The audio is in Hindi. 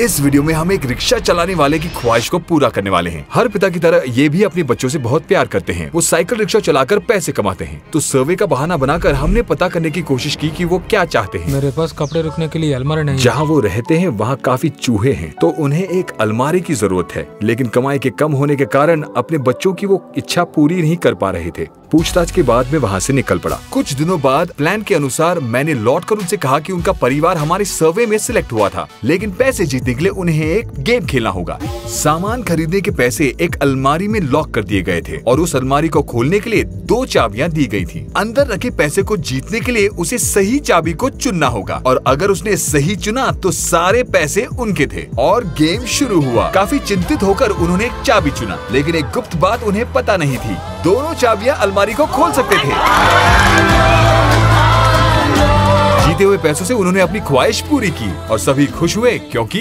इस वीडियो में हम एक रिक्शा चलाने वाले की ख्वाहिश को पूरा करने वाले हैं। हर पिता की तरह ये भी अपने बच्चों से बहुत प्यार करते हैं। वो साइकिल रिक्शा चलाकर पैसे कमाते हैं। तो सर्वे का बहाना बनाकर हमने पता करने की कोशिश की कि वो क्या चाहते हैं। मेरे पास कपड़े रखने के लिए अलमारी नहीं जहाँ वो रहते हैं वहाँ काफ़ी चूहे हैं। तो उन्हें एक अलमारी की ज़रूरत है। लेकिन कमाई के कम होने के कारण अपने बच्चों की वो इच्छा पूरी नहीं कर पा रहे थे। पूछताछ के बाद में वहाँ से निकल पड़ा। कुछ दिनों बाद प्लान के अनुसार मैंने लौट कर उनसे कहा कि उनका परिवार हमारे सर्वे में सिलेक्ट हुआ था। लेकिन पैसे जीतने के लिए उन्हें एक गेम खेलना होगा। सामान खरीदने के पैसे एक अलमारी में लॉक कर दिए गए थे और उस अलमारी को खोलने के लिए दो चाबियाँ दी गई थी। अंदर रखे पैसे को जीतने के लिए उसे सही चाबी को चुनना होगा और अगर उसने सही चुना तो सारे पैसे उनके थे। और गेम शुरू हुआ। काफ़ी चिंतित होकर उन्होंने एक चाबी चुना, लेकिन एक गुप्त बात उन्हें पता नहीं थी। दोनों चाबियाँ अलमारी को खोल सकते थे। जीते हुए पैसों से उन्होंने अपनी ख्वाहिश पूरी की और सभी खुश हुए, क्योंकि